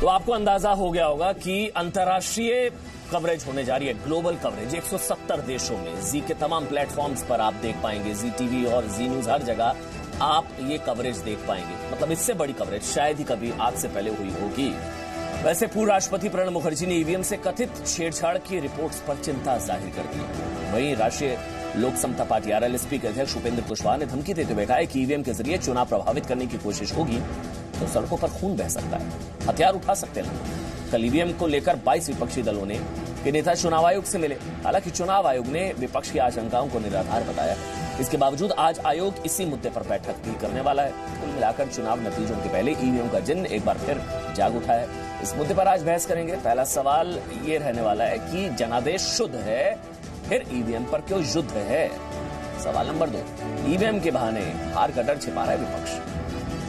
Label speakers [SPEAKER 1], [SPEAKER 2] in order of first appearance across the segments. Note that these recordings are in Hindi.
[SPEAKER 1] तो आपको अंदाज़ा हो गया होगा कि अंतर्राष्ट्रीय कवरेज होने जा रही है ग्लोबल कवरेज 170 देशों में। जी के तमाम प्लेटफॉर्म्स पर आप देख पाएँगे जी टीवी और जी न्यूज़ हर जगह आप ये कवरेज देख पाएँगे। मतलब इससे बड़ी कवरेज शायद ही कभी आज से पहले हुई होगी। वैसे पूर्व राष्ट्रपति प्रणब मुखर्जी ने ईवीएम से कथित छेड़छाड़ की रिपोर्ट्स पर चिंता ज़ाहिर कर दी। वहीं राष्ट्रीय लोक समता पार्टी आरएलएसपी के अध्यक्ष उपेंद्र कुशवाहा ने धमकी देते हुए कहा कि ईवीएम के ज़रिए चुनाव प्रभावित करने की कोशिश होगी। तो सड़कों पर खून बह सकता है। हथियार उठा सकते हैं। कल ईवीएम को लेकर 22 विपक्षी दलों ने के नेता चुनाव आयोग से मिले। हालाँकि चुनाव आयोग ने विपक्ष की आशंकाओं को निराधार बताया। इसके बावजूद आज आयोग इसी मुद्दे पर बैठक भी करने वाला है। कुल मिलाकर चुनाव नतीजों के पहले ईवीएम का जिन्न एक बार फिर जाग उठा है। इस मुद्दे पर आज बहस करेंगे। पहला सवाल ये रहने वाला है कि जनादेश शुद्ध है, फिर ईवीएम पर क्यों युद्ध है? सवाल नंबर दो। ईवीएम के बहाने हार का डर छिपा रहा है विपक्ष।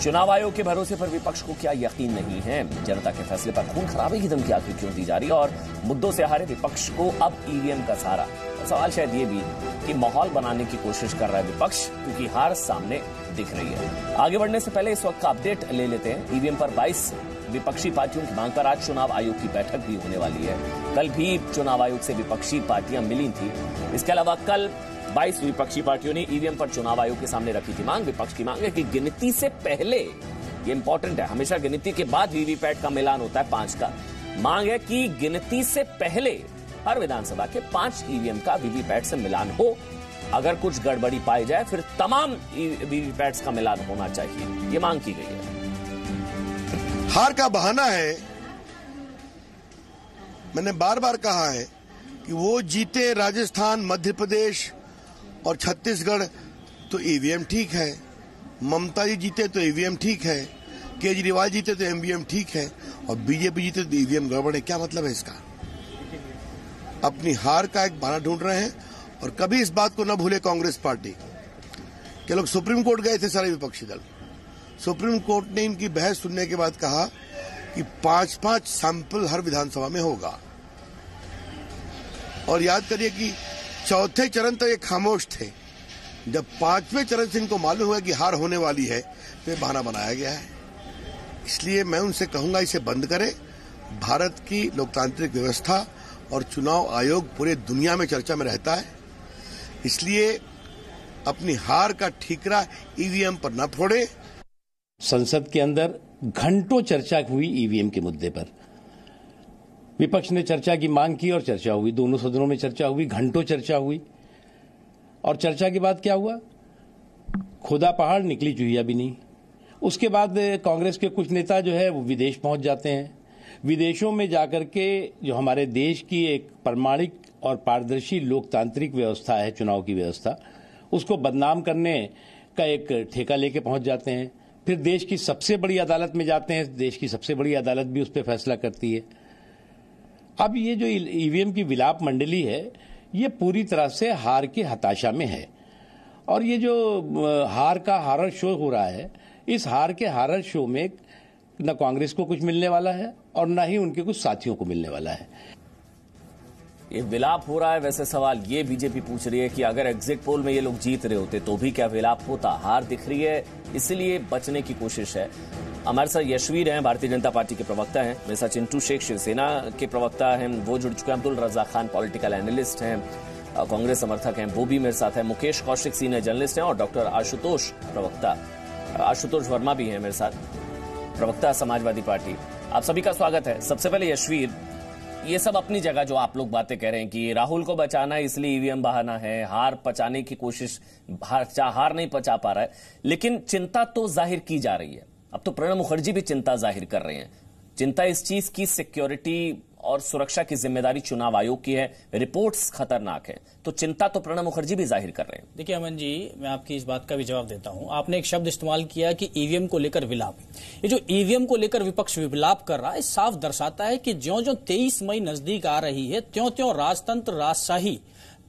[SPEAKER 1] चुनाव आयोग के भरोसे पर विपक्ष को क्या यकीन नहीं है? जनता के फैसले पर खून खराबे की धमकी आखिर क्यों दी जा रही है? और मुद्दों से हारे विपक्ष को अब ईवीएम का सहारा। सवाल शायद ये भी कि माहौल बनाने की कोशिश कर रहा है विपक्ष, क्योंकि हार सामने दिख रही है। आगे बढ़ने से पहले इस वक्त का अपडेट ले लेते हैं। ईवीएम पर 22 विपक्षी पार्टियों की मांग पर आज चुनाव आयोग की बैठक भी होने वाली है। कल भी चुनाव आयोग से विपक्षी पार्टियाँ मिली थी। इसके अलावा कल 22 विपक्षी पार्टियों ने ईवीएम पर चुनाव आयोग के सामने रखी थी मांग। विपक्ष की मांग है कि गिनती से पहले, ये इंपॉर्टेंट है, हमेशा गिनती के बाद वीवीपैट का मिलान होता है पाँच का। मांग है कि गिनती से पहले हर विधानसभा के पाँच ईवीएम का वीवीपैट से मिलान हो। अगर कुछ गड़बड़ी पाई जाए, फिर तमाम वीवीपैट का मिलान होना चाहिए। ये मांग की गई है।
[SPEAKER 2] हार का बहाना है। मैंने बार बार कहा है कि वो जीते राजस्थान, मध्य प्रदेश और छत्तीसगढ़ तो ईवीएम ठीक है। ममता जी जीते तो ईवीएम ठीक है। केजरीवाल जीते तो एमवीएम ठीक है। और बीजेपी जीते तो ईवीएम गड़बड़ है। क्या मतलब है इसका? अपनी हार का एक बहाना ढूंढ रहे हैं और कभी इस बात को न भूले कांग्रेस पार्टी। के लोग सुप्रीम कोर्ट गए थे सारे विपक्षी दल। सुप्रीम कोर्ट ने इनकी बहस सुनने के बाद कहा कि पाँच पाँच सैंपल हर विधानसभा में होगा। और याद करिए कि चौथे चरण तक ये खामोश थे। जब पाँचवें चरण से इनको मालूम हुआ कि हार होने वाली है तो बहाना बनाया गया है। इसलिए मैं उनसे कहूँगा, इसे बंद करें। भारत की लोकतांत्रिक व्यवस्था और चुनाव आयोग पूरे दुनिया में चर्चा में रहता है। इसलिए अपनी हार का ठीकरा ईवीएम पर न फोड़े।
[SPEAKER 3] संसद के अंदर घंटों चर्चा हुई ईवीएम के मुद्दे पर। विपक्ष ने चर्चा की, मांग की और चर्चा हुई। दोनों सदनों में चर्चा हुई, घंटों चर्चा हुई। और चर्चा के बाद क्या हुआ? खुदा पहाड़ निकली चुहिया भी नहीं। उसके बाद कांग्रेस के कुछ नेता जो है, वो विदेश पहुँच जाते हैं। विदेशों में जाकर के जो हमारे देश की एक प्रमाणिक और पारदर्शी लोकतांत्रिक व्यवस्था है, चुनाव की व्यवस्था, उसको बदनाम करने का एक ठेका लेके पहुँच जाते हैं। फिर देश की सबसे बड़ी अदालत में जाते हैं। देश की सबसे बड़ी अदालत भी उस पर फैसला करती है। अब ये जो ईवीएम की विलाप मंडली है, ये पूरी तरह से हार की हताशा में है। और ये जो हार का हारर शो हो रहा है, इस हार के हारर शो में न कांग्रेस को कुछ मिलने वाला है और न ही उनके कुछ साथियों को मिलने वाला है।
[SPEAKER 1] ये विलाप हो रहा है। वैसे सवाल ये बीजेपी पूछ रही है कि अगर एग्जिट पोल में ये लोग जीत रहे होते तो भी क्या विलाप होता? हार दिख रही है, इसलिए बचने की कोशिश है। हमारे साथ यशवीर हैं, भारतीय जनता पार्टी के प्रवक्ता हैं। मेरे साथ चिंटू शेख शिवसेना के प्रवक्ता हैं, वो जुड़ चुके हैं। अब्दुल रजा खान पॉलिटिकल एनालिस्ट हैं कांग्रेस समर्थक हैं, वो भी मेरे साथ हैं। मुकेश कौशिक सीनियर जर्नलिस्ट हैं, और डॉक्टर आशुतोष प्रवक्ता, आशुतोष वर्मा भी हैं मेरे साथ, प्रवक्ता समाजवादी पार्टी। आप सभी का स्वागत है। सबसे पहले यशवीर ये सब अपनी जगह जो आप लोग बातें कह रहे हैं कि राहुल को बचाना है, इसलिए ईवीएम बहाना है, हार पचाने की कोशिश, हार नहीं पचा पा रहा है। लेकिन चिंता तो ज़ाहिर की जा रही है। अब तो प्रणब मुखर्जी भी चिंता ज़ाहिर कर रहे हैं। चिंता इस चीज़ की सिक्योरिटी और सुरक्षा की ज़िम्मेदारी चुनाव आयोग की है। रिपोर्ट्स खतरनाक है। तो चिंता तो प्रणब मुखर्जी भी ज़ाहिर कर रहे हैं।
[SPEAKER 4] देखिए अमन जी, मैं आपकी इस बात का भी जवाब देता हूँ। आपने एक शब्द इस्तेमाल किया कि ईवीएम को लेकर विलाप। ये जो ईवीएम को लेकर विपक्ष विलाप कर रहा है साफ़ दर्शाता है कि ज्यो ज्यो तेईस मई नज़दीक आ रही है त्यों त्यों राजतंत्र, राजशाही,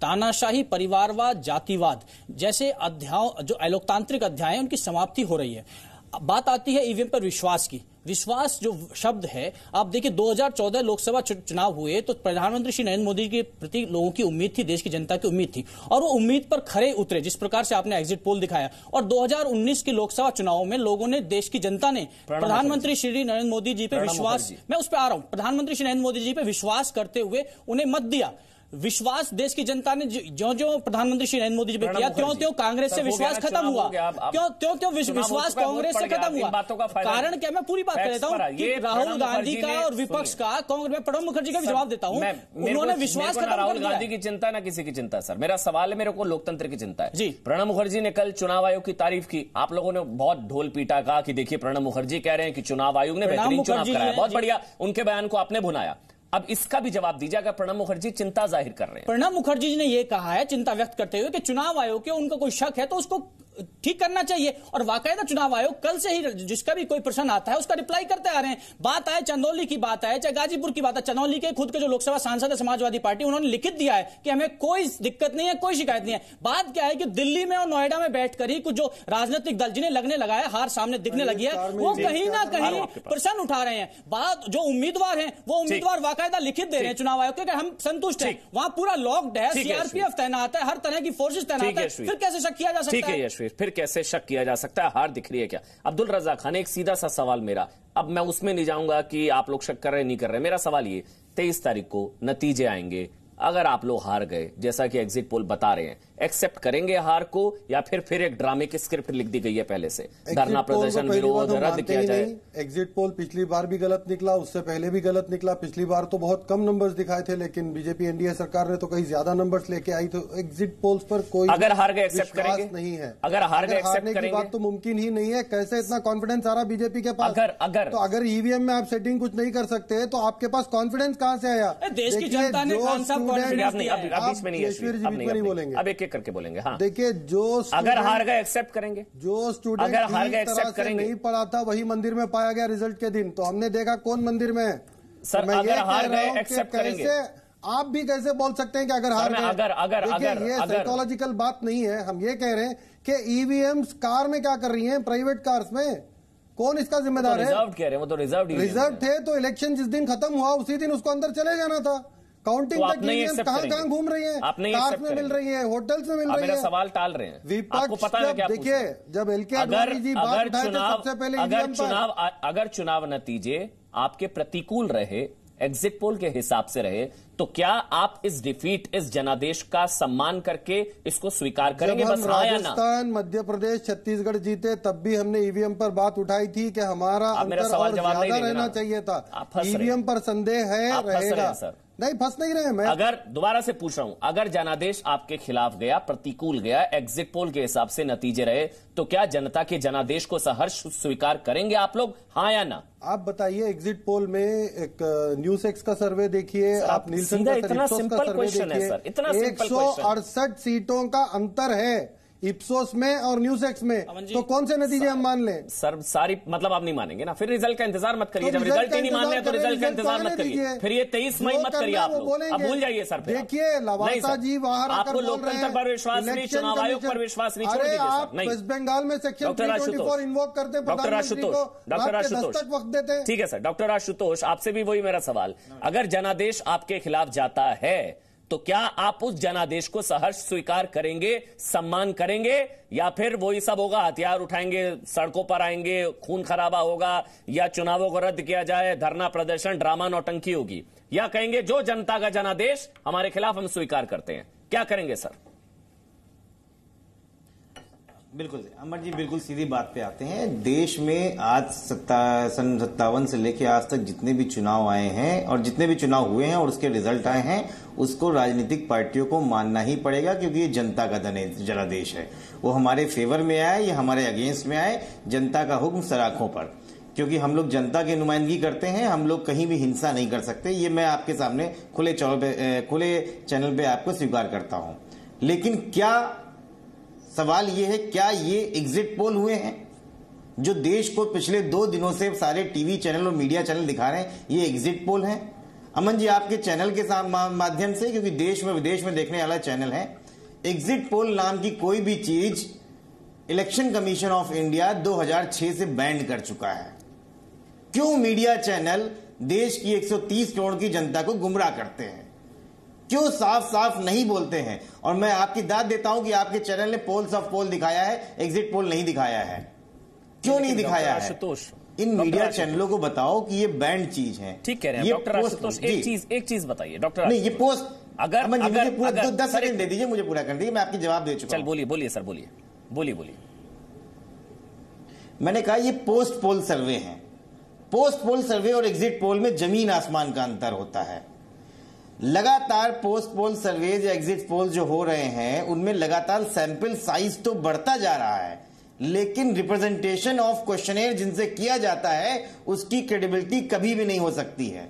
[SPEAKER 4] तानाशाही, परिवारवाद, जातिवाद, जैसे अध्याय जो अलोकतांत्रिक अध्याय उनकी समाप्ति हो रही है। बात आती है ईवीएम पर विश्वास की। विश्वास जो शब्द है आप देखिए 2014 लोकसभा चुनाव हुए तो प्रधानमंत्री श्री नरेंद्र मोदी के प्रति लोगों की उम्मीद थी देश की जनता की उम्मीद थी। और वो उम्मीद पर खरे उतरे जिस प्रकार से आपने एग्जिट पोल दिखाया। और 2019 के लोकसभा चुनाव में लोगों ने देश की जनता ने प्रधानमंत्री श्री नरेंद्र मोदी जी पे विश्वास मैं उस पर आ रहा हूँ। प्रधानमंत्री श्री नरेंद्र मोदी जी पे विश्वास करते हुए उन्हें मत दिया। विश्वास देश की जनता ने जो जो प्रधानमंत्री श्री नरेंद्र मोदी जी पे किया त्यों त्यों कांग्रेस से विश्वास खत्म हुआ। क्यों त्यों त्यों विश्वास कांग्रेस से खत्म हुआ? कारण क्या? मैं पूरी बात कर देता हूँ राहुल गांधी का और विपक्ष का कांग्रेस में प्रणब मुखर्जी का भी जवाब देता हूँ। उन्होंने विश्वास
[SPEAKER 1] राहुल गांधी की चिंता ना किसी की चिंता सर। मेरा सवाल है मेरे को लोकतंत्र की चिंता है। जी। प्रणब मुखर्जी ने कल चुनाव आयोग की तारीफ़ की। आप लोगों ने बहुत ढोल पीटा कहा कि देखिए प्रणब मुखर्जी कह रहे हैं कि चुनाव आयोग ने बेहतरीन चुनाव कराया। बहुत बढ़िया उनके बयान को आपने भुनाया अब इसका भी जवाब दीजिए अगर प्रणब मुखर्जी, चिंता ज़ाहिर कर रहे हैं।
[SPEAKER 4] प्रणब मुखर्जी ने यह कहा है, चिंता व्यक्त करते हुए कि चुनाव आयोग के उनका कोई शक है तो उसको ठीक करना चाहिए। और वाकायदा चुनाव आयोग कल से ही जिसका भी कोई प्रश्न आता है उसका रिप्लाई करते आ रहे हैं। बात आए चंदौली की बात आए चाहे गाजीपुर की बात है चंदौली के खुद के जो लोकसभा सांसद है समाजवादी पार्टी उन्होंने लिखित दिया है कि हमें कोई दिक्कत नहीं है कोई शिकायत नहीं है। बात क्या है कि दिल्ली में और नोएडा में बैठकर ही कुछ जो राजनीतिक दल जिन्हें लगने लगा है हार सामने दिखने लगी है वो कहीं ना कहीं प्रश्न उठा रहे हैं। बात जो उम्मीदवार है वो उम्मीदवार वाकायदा लिखित दे रहे हैं चुनाव आयोग के हम संतुष्ट है। वहाँ पूरा लॉकड है सीआरपीएफ तैनात है हर तरह की फोर्सेज तैनात है फिर कैसे शक किया जा सकता
[SPEAKER 1] है? फिर कैसे शक किया जा सकता है? हार दिख रही है क्या? अब्दुल रजा खान एक सीधा सा सवाल मेरा। अब मैं उसमें नहीं जाऊँगा कि आप लोग शक कर रहे नहीं कर रहे मेरा सवाल ये, तेईस तारीख को नतीजे आएँगे, अगर आप लोग हार गए, जैसा कि एग्जिट पोल बता रहे हैं एक्सेप्ट करेंगे हार को या फिर फिर एक ड्रामे की स्क्रिप्ट लिख दी गई है पहले से। धरना प्रदर्शन विरोध रद्द किया जाए।
[SPEAKER 5] एग्जिट पोल पिछली बार भी गलत निकला उससे पहले भी गलत निकला। पिछली बार तो बहुत कम नंबर्स दिखाए थे लेकिन बीजेपी एनडीए सरकार ने तो कहीं ज़्यादा नंबर्स लेके आई तो एग्जिट पोल्स पर कोई
[SPEAKER 1] अगर हार गए एक्सेप्ट करेंगे। नहीं है। अगर हार गए एक्सेप्ट करेंगे बात
[SPEAKER 5] तो मुमकिन ही नहीं है। कैसे इतना कॉन्फिडेंस आ रहा बीजेपी के पास?
[SPEAKER 1] अगर अगर।
[SPEAKER 5] तो अगर ईवीएम में आप सेटिंग कुछ नहीं कर सकते तो आपके पास कॉन्फिडेंस कहाँ से आया?
[SPEAKER 4] देश की जनता ने
[SPEAKER 1] बीच में नहीं बोलेंगे। अब एक करके बोलेंगे हाँ।
[SPEAKER 5] देखिए जो
[SPEAKER 1] अगर हार गए एक्सेप्ट करेंगे।
[SPEAKER 5] जो स्टूडेंट अगर हार गए एक्सेप्ट करेंगे। नहीं पढ़ा था वही मंदिर में पाया गया रिज़ल्ट के दिन। तो हमने देखा कौन मंदिर में
[SPEAKER 1] सर तो अगर हार गए एक्सेप्ट करेंगे।
[SPEAKER 5] आप भी कैसे बोल सकते हैं कि अगर हार गए?
[SPEAKER 1] अगर अगर अगर
[SPEAKER 5] ये साइकोलॉजिकल बात नहीं है। हम ये कह रहे हैं कि ईवीएम कार में क्या कर रही हैं? प्राइवेट कार्स में। कौन इसका जिम्मेदार
[SPEAKER 1] तो है? रिज़र्व कह रहे हैं वो तो रिज़र्व
[SPEAKER 5] रिज़र्व थे तो इलेक्शन जिस दिन खत्म हुआ उसी दिन उसको अंदर चले जाना था। काउंटिंग तो तक कहाँ कहाँ घूम रही है
[SPEAKER 1] कार्स
[SPEAKER 5] में मिल रही है होटल्स में मिल रही है।
[SPEAKER 1] सवाल टाल रहे हैं। विपक्ष पता है क्या
[SPEAKER 5] देखिए जब एल के
[SPEAKER 1] अगर अगर चुनाव सबसे पहले अगर चुनाव अगर चुनाव नतीजे आपके प्रतिकूल रहे एग्जिट पोल के हिसाब से रहे तो क्या आप इस डिफीट इस जनादेश का सम्मान करके इसको स्वीकार करेंगे? बस
[SPEAKER 5] हाँ राजस्थान मध्य प्रदेश छत्तीसगढ़ जीते तब भी हमने ईवीएम पर बात उठाई थी कि हमारा अंतर और ज़्यादा रहना चाहिए था। ईवीएम पर संदेह है रहेगा। सर। नहीं फंस नहीं रहे मैं
[SPEAKER 1] अगर दोबारा से पूछ रहा हूँ अगर जनादेश आपके खिलाफ गया प्रतिकूल गया एग्जिट पोल के हिसाब से नतीजे रहे तो क्या जनता के जनादेश को सहर्ष स्वीकार करेंगे आप लोग? हाँ या ना?
[SPEAKER 5] आप बताइए एग्जिट पोल में एक न्यूज़ एक्स का सर्वे देखिए आप नीलसन का
[SPEAKER 1] इतना सिंपल क्वेश्चन है सर इतना
[SPEAKER 5] एक सौ अड़सठ सीटों का अंतर है। इप्सोस में और न्यूज़ एक्स में। तो कौन से नतीजे हम मान लें?
[SPEAKER 1] सर सारी मतलब आप नहीं मानेंगे ना। फिर रिज़ल्ट का इंतज़ार मत करिए। तो जब रिज़ल्ट ही नहीं मान रहे तो रिज़ल्ट का इंतज़ार मत करिए। फिर ये तेईस मई मत करिए आप। लोग भूल जाइए सर
[SPEAKER 5] देखिए लवासा जी बाहर
[SPEAKER 1] आपको लोकतंत्र पर विश्वास नहीं चुनाव आयोग पर विश्वास नहीं
[SPEAKER 5] अरे आप वेस्ट बंगाल में सेक्शन इन्वोक करते
[SPEAKER 1] डॉक्टर आशुतोष। डॉक्टर आशुतोष।
[SPEAKER 5] वक्त देते
[SPEAKER 1] ठीक है सर। डॉक्टर आशुतोष आपसे भी वही मेरा सवाल। अगर जनादेश आपके खिलाफ जाता है तो क्या आप उस जनादेश को सहर्ष स्वीकार करेंगे, सम्मान करेंगे, या फिर वही सब होगा, हथियार उठाएँगे, सड़कों पर आएँगे, खून खराबा होगा, या चुनावों को रद्द किया जाए, धरना प्रदर्शन, ड्रामा नौटंकी होगी? या कहेंगे, जो जनता का जनादेश, हमारे खिलाफ हम स्वीकार करते हैं। क्या करेंगे, सर?
[SPEAKER 6] बिल्कुल अमर जी, बिल्कुल सीधी बात पे आते हैं। देश में आज सत्ता, सन सत्तावन से लेकर आज तक जितने भी चुनाव आए हैं और जितने भी चुनाव हुए हैं और उसके रिज़ल्ट आए हैं, उसको राजनीतिक पार्टियों को मानना ही पड़ेगा क्योंकि ये जनता का जनादेश है वो हमारे फेवर में आए, या हमारे अगेंस्ट में आए, जनता का हुक्म सराखों पर। क्योंकि हम लोग जनता की नुमाइंदगी करते हैं, हम लोग कहीं भी हिंसा नहीं कर सकते, ये मैं आपके सामने खुले पे खुले चैनल पे आपको स्वीकार करता हूँ। लेकिन क्या सवाल यह है, क्या ये एग्जिट पोल हुए हैं? जो देश को पिछले दो दिनों से सारे टीवी चैनल और मीडिया चैनल दिखा रहे हैं, ये एग्जिट पोल हैं? अमन जी, आपके चैनल के माध्यम से, क्योंकि देश में, विदेश में देखने वाला चैनल है एग्जिट पोल नाम की कोई भी चीज़ इलेक्शन कमीशन ऑफ़ इंडिया 2006 से बैंड कर चुका है। क्यों मीडिया चैनल देश की 130 करोड़ की जनता को गुमराह करते हैं? क्यों साफ़ साफ़ नहीं बोलते हैं? और मैं आपकी दाद देता हूँ कि आपके चैनल ने पोल्स ऑफ़ पोल दिखाया है एग्जिट पोल नहीं दिखाया है। क्यों नहीं दिखाया है? इन मीडिया चैनलों को बताओ कि ये बैंड चीज़ है।
[SPEAKER 1] ठीक कह रहे हैं डॉक्टर आशुतोष एक चीज़ एक चीज़ बताइए डॉक्टर
[SPEAKER 6] नहीं ये पोस्ट अगर अगर, मुझे पूरा अगर, दस सेकंड दे दीजिए मुझे पूरा कर दीजिए मैं आपकी जवाब दे चुका
[SPEAKER 1] चल बोलिए बोलिए सर बोलिए। बोलिए बोलिए।
[SPEAKER 6] मैंने कहा ये पोस्ट पोल सर्वे है। पोस्ट पोल सर्वे और एग्जिट पोल में ज़मीन आसमान का अंतर होता है। लगातार पोस्ट पोल सर्वेज या एग्जिट पोल जो हो रहे हैं उनमें लगातार सैंपल साइज़ तो बढ़ता जा रहा है लेकिन रिप्रेजेंटेशन ऑफ़ क्वेश्चन जिनसे किया जाता है उसकी क्रेडिबिलिटी कभी भी नहीं हो सकती है।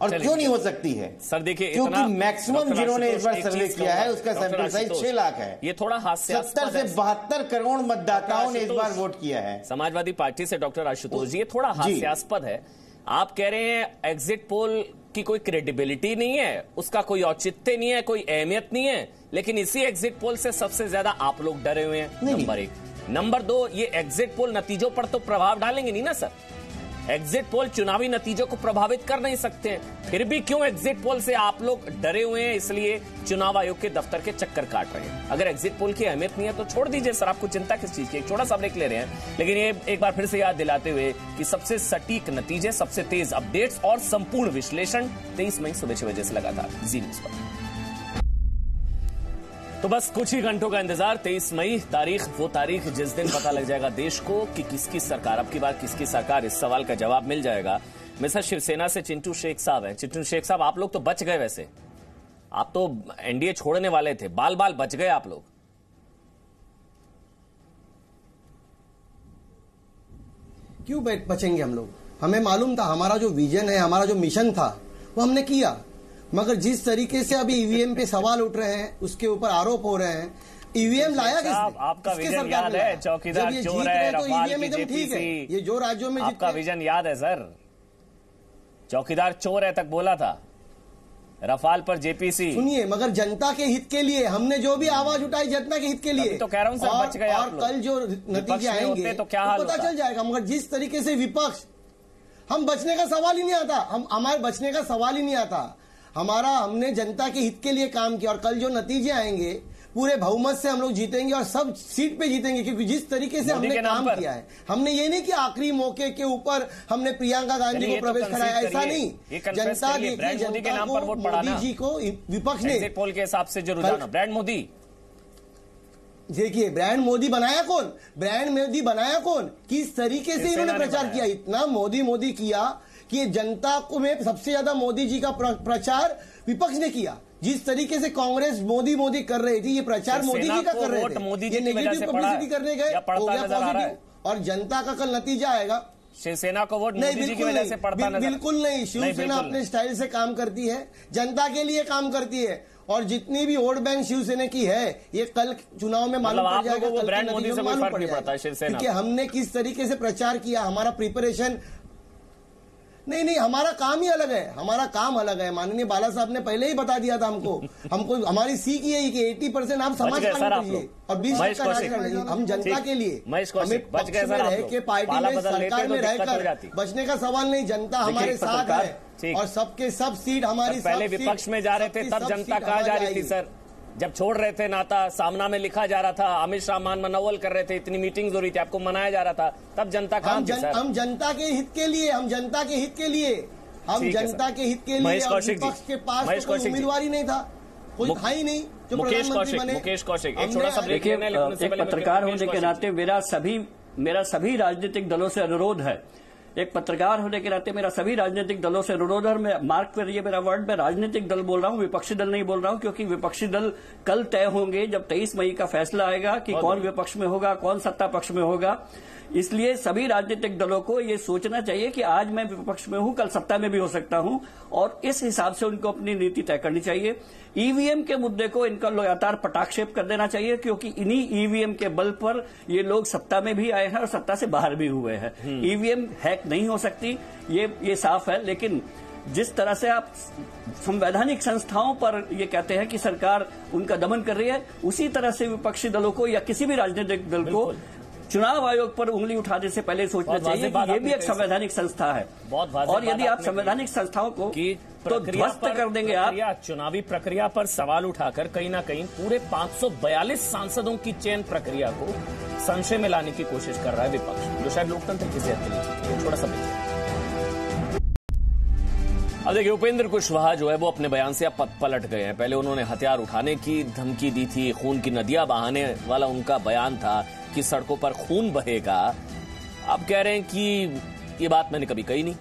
[SPEAKER 6] और क्यों नहीं हो सकती है?
[SPEAKER 1] सर देखिए
[SPEAKER 6] क्योंकि मैक्सिमम जिन्होंने इस बार सर्वे किया है उसका सैंपल साइज़ छह लाख है।
[SPEAKER 1] ये थोड़ा
[SPEAKER 6] सत्तर से बहत्तर करोड़ मतदाताओं ने इस बार वोट किया है।
[SPEAKER 1] समाजवादी पार्टी से डॉक्टर आशुतोष जी ये थोड़ा हास्यास्पद है। आप कह रहे हैं एग्जिट पोल की कोई क्रेडिबिलिटी नहीं है उसका कोई औचित्य नहीं है कोई अहमियत नहीं है लेकिन इसी एग्जिट पोल से सबसे ज़्यादा आप लोग डरे हुए हैं नंबर एक। नंबर दो ये एग्जिट पोल नतीजों पर तो प्रभाव डालेंगे नहीं ना सर? एग्जिट पोल चुनावी नतीजों को प्रभावित कर नहीं सकते। फिर भी क्यों एग्जिट पोल से आप लोग डरे हुए हैं? इसलिए चुनाव आयोग के दफ्तर के चक्कर काट रहे हैं। अगर एग्जिट पोल की अहमियत नहीं है तो छोड़ दीजिए सर, आपको चिंता किस चीज़ की एक छोटा सा ब्रेक ले रहे हैं। लेकिन ये एक बार फिर से याद दिलाते हुए कि सबसे सटीक नतीजे, सबसे तेज अपडेट्स और संपूर्ण विश्लेषण तेईस मई सुबह छह बजे से लगातार। जी न्यूज़ पर तो बस कुछ ही घंटों का इंतज़ार, तेईस मई, तारीख, वो तारीख जिस दिन पता लग जाएगा देश को कि किसकी सरकार, अब की बार किसकी सरकार, इस सवाल का जवाब मिल जाएगा। मिसर शिवसेना से चिंटू शेख साहब हैं। चिंटू शेख साहब, आप लोग तो बच गए वैसे। आप तो एनडीए छोड़ने वाले थे। बाल बाल बच गए आप लोग।
[SPEAKER 7] क्यों बचेंगे हम लोग? हमें मालूम था, हमारा जो विजन है, हमारा जो मिशन था, वो हमने किया। मगर जिस तरीके से अभी ईवीएम पे सवाल उठ रहे हैं उसके ऊपर आरोप हो रहे हैं ईवीएम लाया किसने?
[SPEAKER 1] आपका विजन याद है? चौकीदार चोर है तो ईवीएम एकदम ठीक है।
[SPEAKER 7] ये जो राज्यों में
[SPEAKER 1] आपका विजन याद है सर? चौकीदार चोर है तक बोला था। रफाल पर जेपीसी
[SPEAKER 7] सुनिए मगर जनता के हित के लिए हमने जो भी आवाज़ उठाई जनता के हित के लिए।
[SPEAKER 1] तो कह रहा हूँ सर बच गए
[SPEAKER 7] और कल जो नतीजे आएँगे तो क्या तो पता चल जाएगा मगर जिस तरीके से विपक्ष हम बचने का सवाल ही नहीं आता। हम हमारे बचने का सवाल ही नहीं आता। हमारा हमने जनता के हित के लिए काम किया और कल जो नतीजे आएँगे पूरे बहुमत से हम लोग जीतेंगे और सब सीट पे जीतेंगे क्योंकि जिस तरीके से हमने काम किया है हमने ये नहीं कि आखिरी मौके के ऊपर हमने प्रियंका गांधी को प्रवेश तो प्रवेश कराया ऐसा नहीं। जनता देखिए जनता को मोदी जी को विपक्ष ने
[SPEAKER 1] पोल के हिसाब से ज़रूर ब्रांड मोदी।
[SPEAKER 7] देखिए ब्रांड मोदी बनाया कौन? ब्रांड मोदी बनाया कौन? किस तरीके से इन्होंने प्रचार किया? इतना मोदी मोदी किया कि जनता को में सबसे ज़्यादा मोदी जी का प्रचार विपक्ष ने किया। जिस तरीके से कांग्रेस मोदी मोदी कर रही थी ये प्रचार मोदी जी का कर रहे थे। ये नेगेटिव पब्लिसिटी करने गए हो गया पॉजिटिव और जनता का कल नतीजा आएगा।
[SPEAKER 1] शिवसेना को वोट नहीं बिल्कुल नहीं पड़ता
[SPEAKER 7] बिल्कुल नहीं शिवसेना अपने स्टाइल से काम करती है जनता के लिए काम करती है और जितनी भी वोट बैंक शिवसेना की है ये कल चुनाव में मालूम मतलब पड़ जाएगा कल के नतीजों में मालूम पड़ जाएगा। क्योंकि हमने किस तरीके से प्रचार किया हमारा प्रिपरेशन नहीं नहीं हमारा काम ही अलग है। हमारा काम अलग है। माननीय बाला साहब ने पहले ही बता दिया था हमको। हमको हमारी सीख यही कि 80 परसेंट आप समाज कीजिए और बीस का हम जनता के लिए। हमें रह के पार्टी में सरकार में रहकर बचने का सवाल नहीं जनता हमारे साथ है और सबके सब सीट हमारी
[SPEAKER 1] पहले विपक्ष में जा रहे थे तब जनता कहा जा रही थी सर? जब छोड़ रहे थे नाता सामना में लिखा जा रहा था अमित शाह मान मनोवल कर रहे थे इतनी मीटिंग हो रही थी आपको मनाया जा रहा था तब जनता
[SPEAKER 7] हम, जन, हम जनता के हित के लिए हम जनता के हित के लिए हम जनता के हित के लिए विपक्ष के पास तो उम्मीदवार ही नहीं था। कोई था ही नहीं जो
[SPEAKER 1] मुकेश कौशिक मुकेश कौशिक एक छोटा सा
[SPEAKER 8] देखिए एक पत्रकार होने के नाते मेरा सभी मेरा सभी राजनीतिक दलों से अनुरोध है एक पत्रकार होने के नाते मेरा सभी राजनीतिक दलों से अनुरोध है मैं मार्क करिए मेरा वर्ड। मैं राजनीतिक दल बोल रहा हूँ विपक्षी दल नहीं बोल रहा हूँ क्योंकि विपक्षी दल कल तय होंगे जब तेईस मई का फैसला आएगा कि कौन विपक्ष में होगा कौन सत्ता पक्ष में होगा। इसलिए सभी राजनीतिक दलों को ये सोचना चाहिए कि आज मैं विपक्ष में हूँ कल सत्ता में भी हो सकता हूँ और इस हिसाब से उनको अपनी नीति तय करनी चाहिए। ईवीएम के मुद्दे को इनका लगातार पटाक्षेप कर देना चाहिए क्योंकि इन्हीं ईवीएम के बल पर ये लोग सत्ता में भी आए हैं और सत्ता से बाहर भी हुए हैं। ईवीएम हम्म। हैक नहीं हो सकती। ये ये साफ़ है लेकिन जिस तरह से आप संवैधानिक संस्थाओं पर ये कहते हैं कि सरकार उनका दमन कर रही है उसी तरह से विपक्षी दलों को या किसी भी राजनीतिक दल को चुनाव आयोग पर उंगली उठाने से पहले सोचना चाहिए कि ये भी एक संवैधानिक संस्था है।
[SPEAKER 1] बहुत
[SPEAKER 8] और यदि आप संवैधानिक संस्थाओं को तो ध्वस्त कर देंगे आप।
[SPEAKER 1] चुनावी प्रक्रिया पर सवाल उठाकर कहीं ना कहीं पूरे 542 सांसदों की चयन प्रक्रिया को संशय में लाने की कोशिश कर रहा है विपक्ष। जो शायद लोकतंत्र की सेहत के लिए थोड़ा सा अब देखिए, उपेंद्र कुशवाहा जो है वो अपने बयान से अब पलट गए हैं। पहले उन्होंने हथियार उठाने की धमकी दी थी, खून की नदियाँ बहाने वाला उनका बयान था कि सड़कों पर खून बहेगा। अब कह रहे हैं कि ये बात मैंने कभी कही नहीं।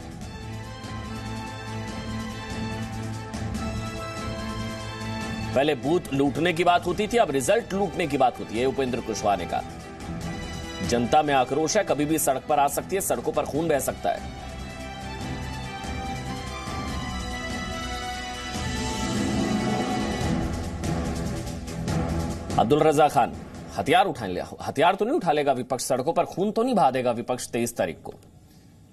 [SPEAKER 1] पहले बूथ लूटने की बात होती थी, अब रिज़ल्ट लूटने की बात होती है, उपेंद्र कुशवाहा ने कहा। जनता में आक्रोश है, कभी भी सड़क पर आ सकती है, सड़कों पर खून बह सकता है। अब्दुल रजा खान, हथियार उठाने हथियार तो नहीं उठा लेगा विपक्ष, सड़कों पर खून तो नहीं बहा देगा विपक्ष तेईस तारीख को।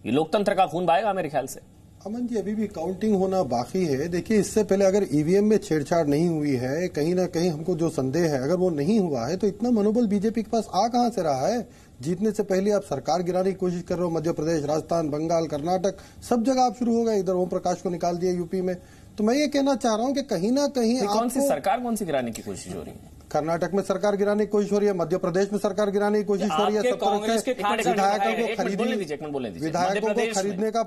[SPEAKER 1] ये लोकतंत्र का खून बहाएगा मेरे ख्याल से।
[SPEAKER 5] अमन जी, अभी भी काउंटिंग होना बाकी है। देखिए, इससे पहले अगर ईवीएम में छेड़छाड़ नहीं हुई है, कहीं ना कहीं हमको जो संदेह है, अगर वो नहीं हुआ है तो इतना मनोबल बीजेपी के पास आ कहाँ से रहा है? जीतने से पहले आप सरकार गिराने की कोशिश कर रहे हो मध्य प्रदेश राजस्थान बंगाल कर्नाटक सब जगह आप शुरू हो गए इधर ओम प्रकाश को निकाल दिया यूपी में। तो मैं ये कहना चाह रहा हूँ कि कहीं ना कहीं
[SPEAKER 1] कौन सी सरकार कौन सी गिराने की कोशिश हो रही है?
[SPEAKER 5] कर्नाटक में सरकार गिराने की कोशिश हो रही है मध्य प्रदेश में सरकार गिराने की कोशिश हो रही है विधायकों को खरीदने विधायकों को खरीदने का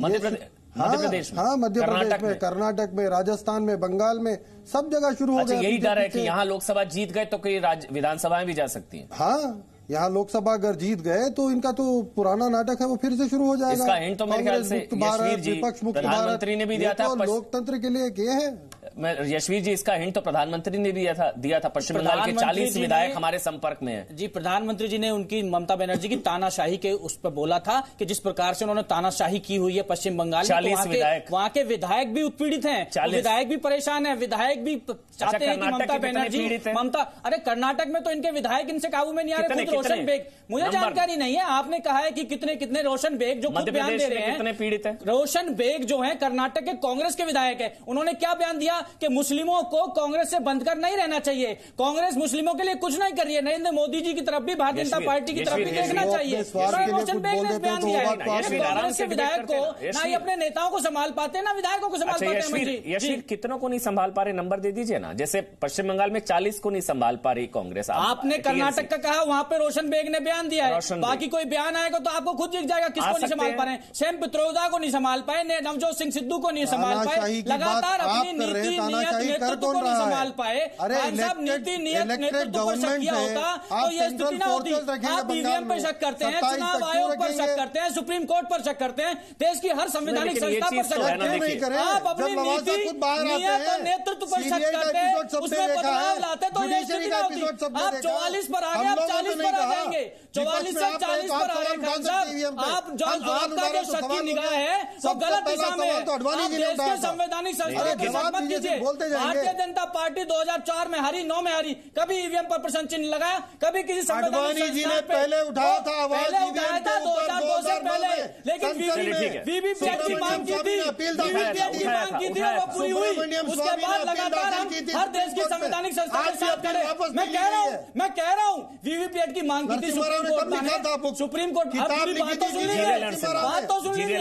[SPEAKER 1] मध्य प्रदेश
[SPEAKER 5] हाँ,
[SPEAKER 1] मध्य प्रदेश में।
[SPEAKER 5] हाँ मध्य प्रदेश में कर्नाटक में राजस्थान में बंगाल में सब जगह शुरू हो
[SPEAKER 1] अच्छा, गया यही डर है कि यहाँ लोकसभा जीत गए तो कई विधानसभाएँ भी जा सकती हैं।
[SPEAKER 5] हाँ यहाँ लोकसभा अगर जीत गए तो इनका तो पुराना नाटक है वो फिर से शुरू हो जाएगा।
[SPEAKER 1] इसका तो मेरे ख्याल से
[SPEAKER 5] भारत विपक्ष मुक्त भारत
[SPEAKER 1] ने भी दिया था
[SPEAKER 5] तो लोकतंत्र के लिए ये हैं।
[SPEAKER 1] यशवीर जी इसका हिंट तो प्रधानमंत्री ने दिया था दिया था पश्चिम बंगाल के चालीस विधायक हमारे संपर्क में है।
[SPEAKER 4] जी प्रधानमंत्री जी ने उनकी ममता बनर्जी की तानाशाही के उस पर बोला था कि जिस प्रकार से उन्होंने तानाशाही की हुई है पश्चिम बंगाल में
[SPEAKER 1] चालीस तो विधायक।
[SPEAKER 4] वहाँ के विधायक भी उत्पीड़ित है। विधायक भी परेशान है विधायक भी चाहते हैं कि ममता बनर्जी ममता अरे कर्नाटक में तो इनके विधायक इनसे काबू में नहीं आ रहे रोशन बेग। मुझे जानकारी नहीं है आपने कहा है कि कितने कितने रोशन बेग जो खुद बयान दे रहे हैं।
[SPEAKER 1] पीड़ित है?
[SPEAKER 4] रोशन बेग जो है कर्नाटक के कांग्रेस के विधायक है। उन्होंने क्या बयान दिया? कि मुस्लिमों को कांग्रेस से बंद कर नहीं रहना चाहिए। कांग्रेस मुस्लिमों के लिए कुछ नहीं कर रही है। नरेंद्र मोदी जी की तरफ़ भी भारतीय जनता पार्टी की तरफ़ भी देखना चाहिए। रोशन बयान दिया है कांग्रेस के विधायक को ना ही अपने नेताओं को संभाल पाते ना विधायकों को संभाल
[SPEAKER 1] अच्छा, पाते हैं कितनों को नहीं संभाल पा रहे? नंबर दे दीजिए ना। जैसे पश्चिम बंगाल में चालीस को नहीं संभाल पा रही कांग्रेस
[SPEAKER 4] आपने कर्नाटक का कहा वहाँ पे रोशन बेग ने बयान दिया है। बाकी कोई बयान आएगा तो आपको खुद दिख जाएगा किसको नहीं संभाल पा रहे सेम पित्रोदा को नहीं संभाल पाए नवजोत सिंह सिद्धू को नहीं संभाल पाए। लगातार अपनी नीति नियत नेतृत्व को नहीं संभाल पाए।
[SPEAKER 5] अरे
[SPEAKER 4] साहब नीति नियत नेतृत्व पर शक किया होता तो ये स्थिति ना होती। आप ईवीएम पर शक करते हैं चुनाव आयोग पर शक करते हैं सुप्रीम कोर्ट पर शक करते हैं देश की हर संवैधानिक संस्था पर शक करते हैं। आप अपनी नीति नियत और नेतृत्व पर शक करते हैं उसमें बदलाव लाते तो ये स्थिति ना होती। आप चौवालीस पर आ गए आप चालीस पर आ जाएँगे। चौवालीस से चालीस पर आ रहे खान साहब। आप जो आपका जो शक की निगाह है वो गलत दिशा में है। तो देश के संवैधानिक संस्थाओं कीजिए। भारतीय जनता पार्टी 2004 में हरी नौ में हरी कभी ईवीएम पर प्रश्न चिन्ह लगाया कभी किसी
[SPEAKER 5] जी ने पहले उठाया था
[SPEAKER 4] पहले उठाया था दो हज़ार दो से पहले लेकिन वीवीपैट की मांग की थी वीवीपैट की मांग की थी और वो पूरी हुई। उसके बाद लगातार हम हर देश की संवैधानिक संस्था के साथ खड़े मैं कह रहा हूँ। मैं कह रहा हूँ वीवीपैट की मांग की थी सुप्रीम कोर्ट सुप्रीम कोर्ट बात तो सुन लीजिए। बात तो सुन लीजिए।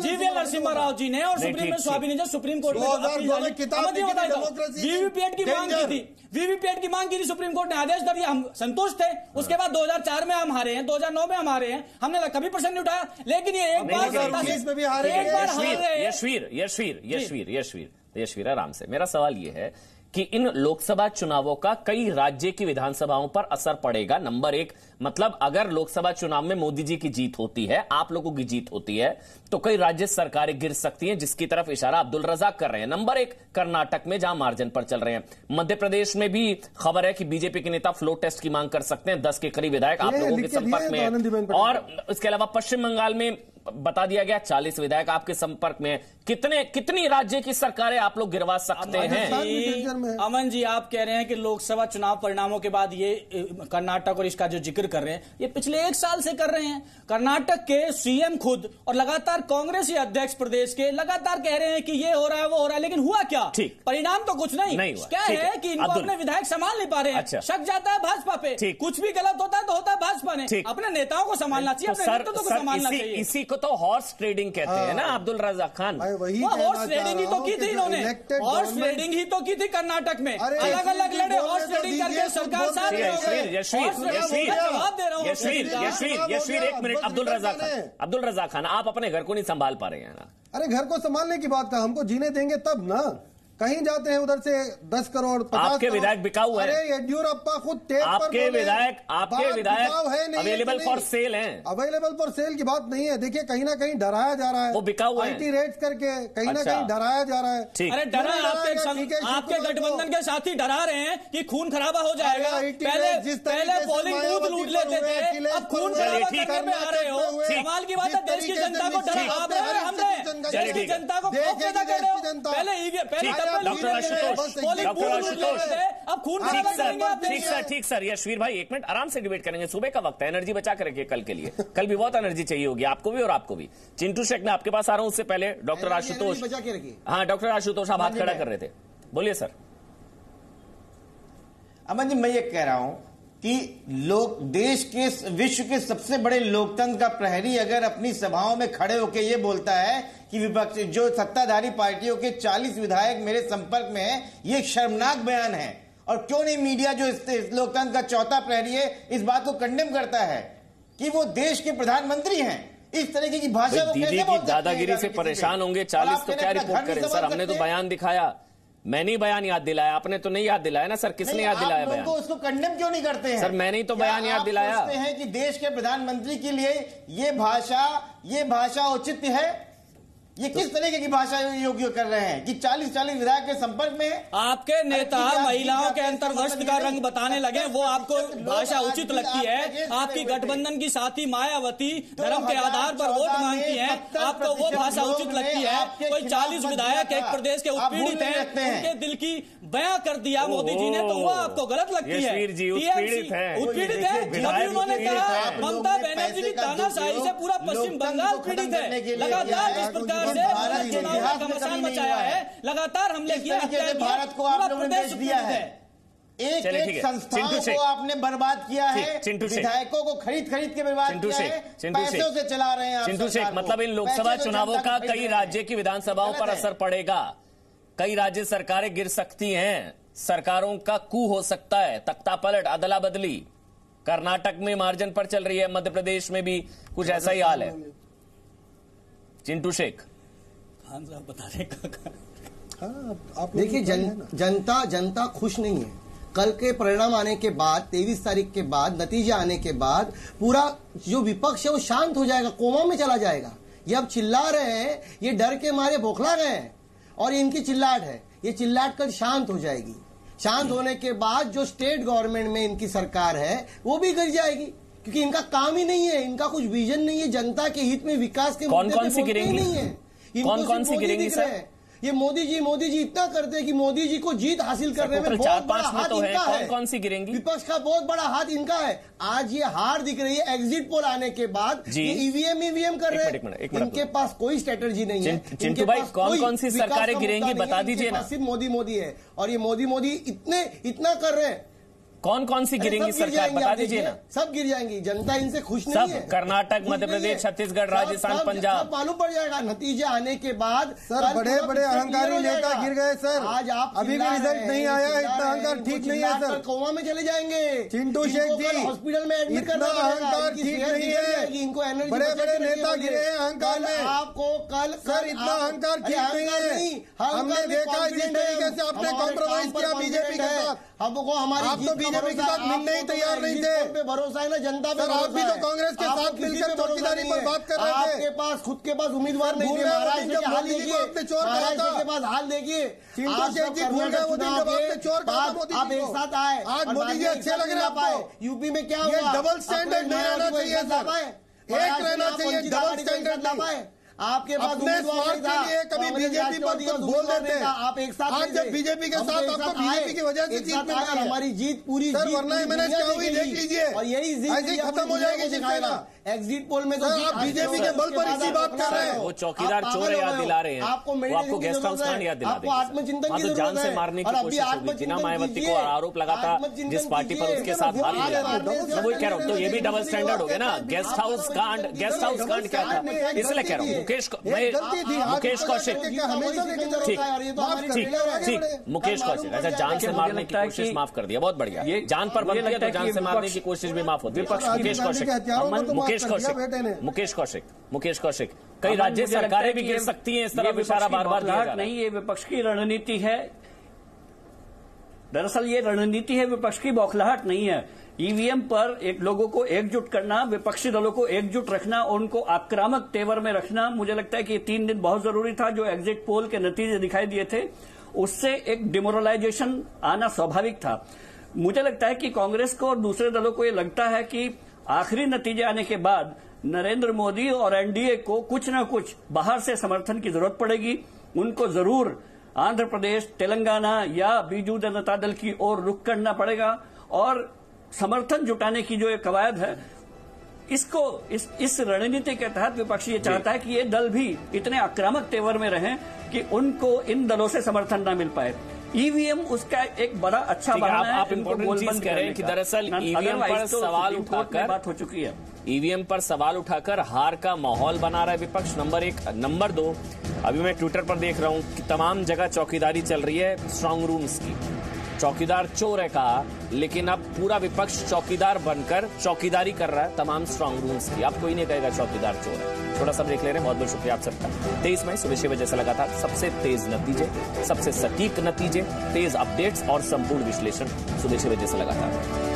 [SPEAKER 4] जीवीएल नरसिम्हा। राव जी ने और सुप्रीम में स्वामी ने सुप्रीम कोर्ट में वीवीपैट की मांग की थी। वीवीपैट की मांग की थी सुप्रीम कोर्ट ने आदेश दिया हम संतुष्ट थे। उसके बाद 2004 में हम हारे हैं 2009 में हम हारे हैं हमने कभी प्रश्न नहीं उठाया लेकिन ये एक बार
[SPEAKER 1] इसमें भी हारे एक यशवीर यशवीर यशवीर यशवीर यशवीर आराम से। मेरा सवाल ये है कि इन लोकसभा चुनावों का कई राज्य की विधानसभाओं पर असर पड़ेगा। नंबर एक मतलब अगर लोकसभा चुनाव में मोदी जी की जीत होती है आप लोगों की जीत होती है तो कई राज्य सरकारें गिर सकती हैं जिसकी तरफ़ इशारा अब्दुल रजाक कर रहे हैं। नंबर एक कर्नाटक में जहाँ मार्जिन पर चल रहे हैं। मध्य प्रदेश में भी खबर है कि बीजेपी के नेता फ्लो टेस्ट की मांग कर सकते हैं। दस के करीब विधायक आप लोगों के संपर्क में और इसके अलावा पश्चिम बंगाल में बता दिया गया चालीस विधायक आपके संपर्क में कितने कितनी राज्य की सरकारें आप लोग गिरवा सकते हैं?
[SPEAKER 4] अमन जी आप कह रहे हैं कि लोकसभा चुनाव परिणामों के बाद ये कर्नाटक और इसका जो ज़िक्र कर रहे हैं ये पिछले एक साल से कर रहे हैं। कर्नाटक के सीएम खुद और लगातार कांग्रेस अध्यक्ष प्रदेश के लगातार कह रहे हैं कि ये हो रहा है वो हो रहा है लेकिन हुआ क्या? परिणाम तो कुछ नहीं, नहीं क्या है। कि इनको अपने विधायक संभाल नहीं पा रहे हैं। अच्छा। शक जाता है भाजपा पे। कुछ भी गलत होता है तो होता है भाजपा ने। अपने नेताओं को संभालना चाहिए अपने नेतृत्व को संभालना चाहिए।
[SPEAKER 1] इसी को तो हॉर्स ट्रेडिंग कहते हैं ना हाँ। अब्दुल रजा खान।
[SPEAKER 4] वही हॉर्स ट्रेडिंग ही तो की थी इन्होंने। हॉर्स ट्रेडिंग ही तो की थी कर्नाटक में। अलग अलग लड़े हॉर्स ट्रेडिंग करके सरकार साथ
[SPEAKER 1] यशवीर एक मिनट अब्दुल रजा खान अब्दुल रजा खान आप अपने घर को नहीं संभाल पा रहे हैं ना।
[SPEAKER 5] अरे घर को संभालने की बात का हमको जीने देंगे तब ना। कहीं जाते हैं उधर से दस करोड़
[SPEAKER 1] आपके विधायक बिकाऊ है।
[SPEAKER 5] अरे येड्यूरप्पा खुद
[SPEAKER 1] टेप आपके विधायक आपके विधायक है नहीं अवेलेबल फॉर सेल हैं।
[SPEAKER 5] अवेलेबल फॉर सेल की बात नहीं है। देखिए कहीं ना कहीं डराया जा रहा है।
[SPEAKER 1] वो बिकाऊ है।
[SPEAKER 5] आईटी रेट्स करके कहीं ना कहीं डराया जा रहा है।
[SPEAKER 4] अरे डरा आपके आपके गठबंधन के साथी डरा रहे हैं कि खून खराबा हो जाएगा। पहले पहले पोलिंग बूथ लूट लेते थे। अब खून खराबा करने में आ रहे हो। कमाल की बात है देश की जनता को डरा। आप रहे हमने जनता को हो पहले पहले
[SPEAKER 1] डॉक्टर आशुतोष डॉक्टर आशुतोष। अब खून ठीक सर ठीक सर ठीक सर। यशवीर भाई एक मिनट आराम से डिबेट करेंगे। सुबह का वक्त है एनर्जी बचा कर रखिए कल के लिए। कल भी बहुत एनर्जी चाहिए होगी आपको भी और आपको भी। चिंटू शेख मैं आपके पास आ रहा हूँ उससे पहले डॉक्टर आशुतोष। हाँ डॉक्टर आशुतोष आप हाथ खड़ा कर रहे थे। बोलिए सर।
[SPEAKER 6] अमन जी मैं ये कह रहा हूँ कि लोग देश के विश्व के सबसे बड़े लोकतंत्र का प्रहरी अगर अपनी सभाओं में खड़े होकर ये बोलता है कि विपक्ष जो सत्ताधारी पार्टियों के 40 विधायक मेरे संपर्क में हैं ये शर्मनाक बयान है। और क्यों नहीं मीडिया जो इस, इस लोकतंत्र का चौथा प्रहरी है इस बात को कंडेम करता है कि वो देश के प्रधानमंत्री हैं? इस तरीके की भाषा
[SPEAKER 1] दीदी की दादागिरी से परेशान होंगे चालीस तो क्या रिपोर्ट करें? सर हमने तो बयान दिखाया। मैंने ही बयान याद दिलाया आपने तो नहीं याद दिलाया ना सर? किसने याद दिलाया बयान?
[SPEAKER 6] उसको कंडेम क्यों नहीं करते हैं?
[SPEAKER 1] सर मैंने ही तो बयान याद दिलाया।
[SPEAKER 6] हैं कि देश के प्रधानमंत्री के लिए ये भाषा ये भाषा औचित्य है? ये किस तरीके की भाषा योग्य कर रहे हैं? कि 40 40 विधायक के संपर्क में
[SPEAKER 4] आपके नेता महिलाओं के अंतर्वस्त्र का रंग बताने लगे वो आपको भाषा उचित लगती है। आपकी गठबंधन की साथी मायावती धर्म के आधार पर वोट मांगती है। आपको वो भाषा उचित लगती है। कोई चालीस विधायक एक प्रदेश के उत्पीड़ित है उनके दिल की बया कर दिया मोदी जी ने तो वो आपको गलत लगती
[SPEAKER 1] है।
[SPEAKER 4] उत्पीड़ित है। उन्होंने कहा ममता बनर्जी की तानाशाही से पूरा पश्चिम बंगाल पीड़ित है। लगातार जिस प्रकार से मचाया है। लगातार हमले किया
[SPEAKER 6] भारत को आपने प्रदेश दिया है। एक एक संस्थाओं को आपने बर्बाद किया है। विधायकों को खरीद खरीद के बर्बाद किया है। पैसों से चला रहे हैं
[SPEAKER 1] चिंटू शेख मतलब इन लोकसभा चुनावों का कई राज्य की विधानसभाओं पर असर पड़ेगा। कई राज्य सरकारें गिर सकती हैं। सरकारों का कू हो सकता है। तख्ता पलट अदला बदली। कर्नाटक में मार्जिन पर चल रही है। मध्य प्रदेश में भी कुछ ऐसा ही हाल है। चिंटू शेख
[SPEAKER 7] खान साहब बता रहे हाँ, देखिए जन, जनता जनता खुश नहीं है। कल के परिणाम आने के बाद तेईस तारीख के बाद नतीजे आने के बाद पूरा जो विपक्ष है वो शांत हो जाएगा कोमा में चला जाएगा। ये अब चिल्ला रहे हैं ये डर के मारे बौखला गए हैं और इनकी चिल्लाट है। ये चिल्लाट कल शांत हो जाएगी। शांत होने के बाद जो स्टेट गवर्नमेंट में इनकी सरकार है वो भी गिर जाएगी क्योंकि इनका काम ही नहीं है इनका कुछ विजन नहीं है जनता के हित में विकास के
[SPEAKER 1] कौन कौन सी गिरेंगी? नहीं है।
[SPEAKER 7] कौन कौन सी गिरेंगी सर? ये मोदी जी मोदी जी इतना करते हैं कि मोदी जी को जीत हासिल करने में बहुत बड़ा हाथ तो इनका है।
[SPEAKER 1] कौन सी गिरेंगी?
[SPEAKER 7] विपक्ष का बहुत बड़ा हाथ इनका है। आज ये हार दिख रही है एग्जिट पोल आने के बाद। ईवीएम ईवीएम कर रहे हैं। इनके पास कोई स्ट्रेटेजी नहीं है।
[SPEAKER 1] चिंटू भाई कौन कौन सी सरकारें गिरेंगी बता दीजिए
[SPEAKER 7] सिर्फ़ मोदी मोदी है और ये मोदी मोदी इतने इतना कर रहे हैं।
[SPEAKER 1] कौन कौन सी गिरेंगी सरकार? बता दीजिए ना।
[SPEAKER 7] सब गिर जाएँगी जनता इनसे खुश नहीं है।
[SPEAKER 1] कर्नाटक मध्य प्रदेश छत्तीसगढ़ राजस्थान पंजाब।
[SPEAKER 7] मालूम पड़ जाएगा। नतीजे आने के बाद
[SPEAKER 5] सर बड़े बड़े अहंकारी नेता गिर गए सर। आज आप अभी भी रिज़ल्ट नहीं आया इतना अहंकार ठीक नहीं है सर।
[SPEAKER 7] कोमा में चले जाएँगे।
[SPEAKER 5] चिंटू शेख जी
[SPEAKER 7] हॉस्पिटल में एडमिट करना
[SPEAKER 5] अहंकार ठीक नहीं है।
[SPEAKER 7] इनको एनर्जी
[SPEAKER 5] बड़े बड़े नेता गिरे हैं अहंकार में।
[SPEAKER 7] आपको कल
[SPEAKER 5] सर इतना अहंकार ठीक नहीं है। हमने देखा जिस तरीके से आपने कॉम्प्रोमाइज किया बीजेपी के साथ
[SPEAKER 7] हमको हमारी
[SPEAKER 5] बीजेपी के साथ मिलने ही तैयार नहीं थे।
[SPEAKER 7] पे भरोसा है ना जनता पे
[SPEAKER 5] आप भी तो कांग्रेस के साथ मिलकर चौकीदारी पर बात कर रहे थे।
[SPEAKER 7] आपके पास खुद के पास उम्मीदवार नहीं थे महाराष्ट्र के हाल देखिए महाराष्ट्र के पास हाल देखिए। आप एक साथ आए
[SPEAKER 5] आज मोदी जी अच्छे लग रहे
[SPEAKER 7] पाए यूपी में क्या हुआ?
[SPEAKER 5] डबल स्टैंडर्ड नहीं रहना चाहिए
[SPEAKER 7] एक रहना चाहिए डबल स्टैंडर्ड ना पाए आपके पास
[SPEAKER 5] अपने स्वार्थ के लिए कभी बीजेपी पर बोल देते हैं।
[SPEAKER 7] आप एक साथ
[SPEAKER 5] आज जब बीजेपी के साथ आपको बीजेपी की वजह से जीत
[SPEAKER 7] हमारी जीत पूरी
[SPEAKER 5] सर वरना मैंने क्या हुई देख लीजिए
[SPEAKER 7] और यही जीत
[SPEAKER 5] खत्म हो जाएगी
[SPEAKER 7] एग्जिट पोल में तो
[SPEAKER 5] आप बीजेपी के बल पर इसी बात कर रहे हैं।
[SPEAKER 1] वो चौकीदार चोर याद दिला रहे हैं।
[SPEAKER 7] आपको
[SPEAKER 1] आपको गेस्ट हाउस कांड याद दिला
[SPEAKER 7] आपको आत्मचिंतन की
[SPEAKER 1] तो जान से मारने की
[SPEAKER 7] अभी
[SPEAKER 1] कोशिश हुई थी ना मायावती को आरोप लगा था जिस पार्टी पर उसके साथ हाथ मिला वही कह रहा हूँ तो ये भी डबल स्टैंडर्ड हो गया ना। गेस्ट हाउस कांड गेस्ट हाउस कांड क्या था इसलिए कह रहा हूँ मुकेश मैं मुकेश कौशिक। ठीक ठीक ठीक मुकेश कौशिक अच्छा जान से मारने की कोशिश माफ़ कर दिया। बहुत बढ़िया। ये जान पर बन दिया तो जान से मारने की कोशिश भी माफ़ होती है मुकेश कौशिक मुकेश कौशिक। मुकेश कौशिक मुकेश कौशिक। कई राज्य सरकारें भी गिर सकती हैं इस तरह इशारा बार बार दिया
[SPEAKER 8] नहीं ये विपक्ष की रणनीति है। दरअसल ये रणनीति है विपक्ष की बौखलाहट नहीं है। ईवीएम पर एक लोगों को एकजुट करना विपक्षी दलों को एकजुट रखना और उनको आक्रामक तेवर में रखना मुझे लगता है कि तीन दिन बहुत ज़रूरी था जो एग्जिट पोल के नतीजे दिखाई दिए थे उससे एक डिमोरलाइजेशन आना स्वाभाविक था। मुझे लगता है कि कांग्रेस को और दूसरे दलों को ये लगता है कि आखिरी नतीजे आने के बाद नरेंद्र मोदी और एनडीए को कुछ न कुछ बाहर से समर्थन की ज़रूरत पड़ेगी। उनको ज़रूर आंध्र प्रदेश, तेलंगाना या बीजू जनता दल की ओर रुख करना पड़ेगा और समर्थन जुटाने की जो एक कवायद है, इसको, इस इस रणनीति के तहत विपक्ष ये चाहता है कि ये दल भी इतने आक्रामक तेवर में रहें कि उनको इन दलों से समर्थन न मिल पाए। ईवीएम उसका एक बड़ा अच्छा
[SPEAKER 1] बना है आप इम्पोर्टेंट चीज़ कह रहे हैं कि दरअसल ईवीएम पर तो सवाल उठाकर
[SPEAKER 8] बात हो चुकी है।
[SPEAKER 1] ईवीएम पर सवाल उठाकर हार का माहौल बना रहा है विपक्ष। नंबर एक नंबर दो अभी मैं ट्विटर पर देख रहा हूँ कि तमाम जगह चौकीदारी चल रही है स्ट्रांग रूम्स की। चौकीदार चोर है कहा, लेकिन अब पूरा विपक्ष चौकीदार बनकर चौकीदारी कर रहा है, तमाम स्ट्रांग रूम्स की। अब कोई नहीं कहेगा चौकीदार चोर है। थोड़ा सा देख ले रहे हैं बहुत बहुत शुक्रिया आप सबका। तेईस मई, सुबह छह बजे से लगातार सबसे तेज नतीजे, सबसे सटीक नतीजे, तेज अपडेट्स और संपूर्ण विश्लेषण सुबह छह बजे से लगातार।